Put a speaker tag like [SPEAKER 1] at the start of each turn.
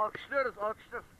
[SPEAKER 1] Alkışlıyoruz, alkışlıyoruz.